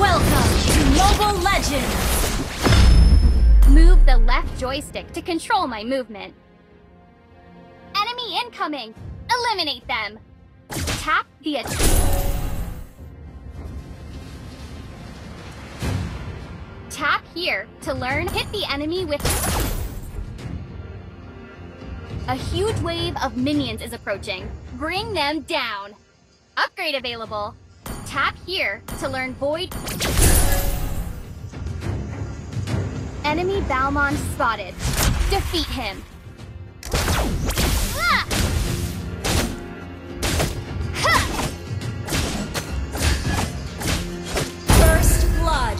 Welcome to Mobile Legends! Move the left joystick to control my movement. Enemy incoming! Eliminate them! Tap the attack. Tap here to learn hit the enemy with... A huge wave of minions is approaching. Bring them down! Upgrade available. Tap here to learn Void... Enemy Balmond spotted. Defeat him. Ah! First blood.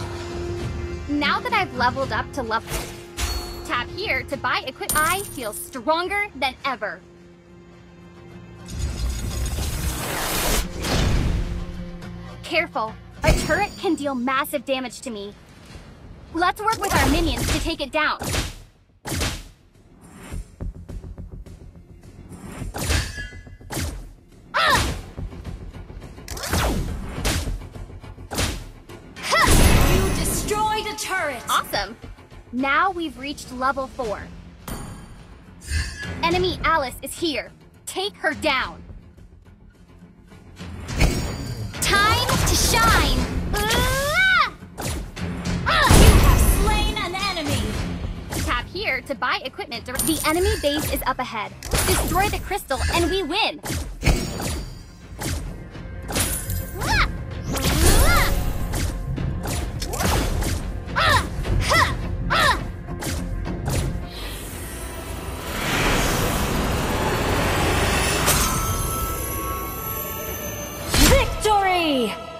Now that I've leveled up to level... Tap here to buy equip... I feel stronger than ever. Careful. A turret can deal massive damage to me. Let's work with our minions to take it down. Ah! You destroyed a turret. Awesome! Now we've reached level 4. Enemy Alice is here. Take her down. To buy equipment. The enemy base is up ahead. Destroy the crystal and we win! Victory!